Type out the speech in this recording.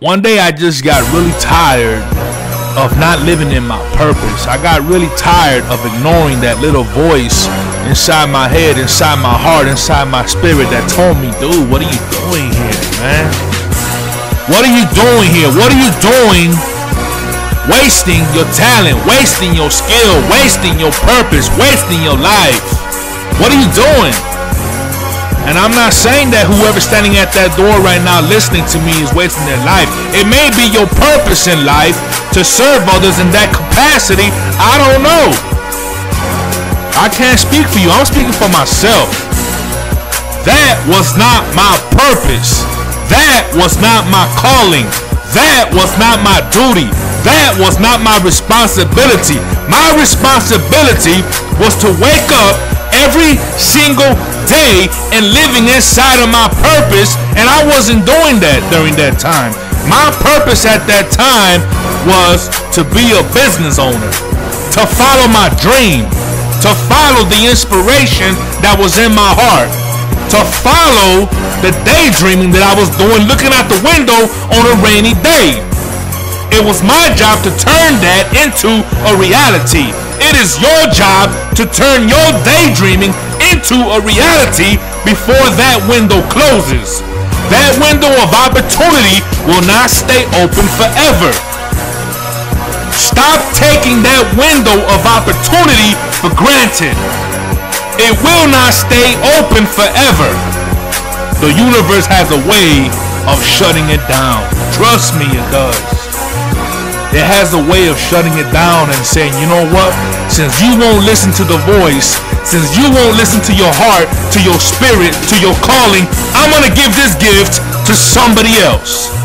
One day I just got really tired of not living in my purpose. I got really tired of ignoring that little voice inside my head, inside my heart, inside my spirit that told me, dude, what are you doing here, man? What are you doing here? What are you doing? Wasting your talent, wasting your skill, wasting your purpose, wasting your life. What are you doing? And I'm not saying that whoever's standing at that door right now listening to me is wasting their life. It may be your purpose in life to serve others in that capacity. I don't know. I can't speak for you. I'm speaking for myself. That was not my purpose. That was not my calling. That was not my duty. That was not my responsibility. My responsibility was to wake up every single day and living inside of my purpose, and I wasn't doing that during that time. My purpose at that time was to be a business owner, to follow my dream, to follow the inspiration that was in my heart, to follow the daydreaming that I was doing looking out the window on a rainy day. It was my job to turn that into a reality. It is your job to turn your daydreaming into a reality before that window closes. That window of opportunity will not stay open forever. Stop taking that window of opportunity for granted. It will not stay open forever. The universe has a way of shutting it down. Trust me, it does it has a way of shutting it down and saying, you know what? Since you won't listen to the voice, since you won't listen to your heart, to your spirit, to your calling, I'm gonna give this gift to somebody else.